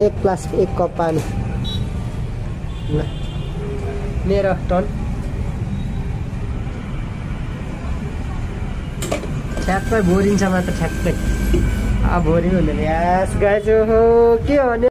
एक ग्लास एक कप पानी। ल। मेरो टन। ठ्याक्कै भोरिन्छ मात्र ठ्याक्कै। अब भोरि हुँदैन। यास गाइजो हो के भने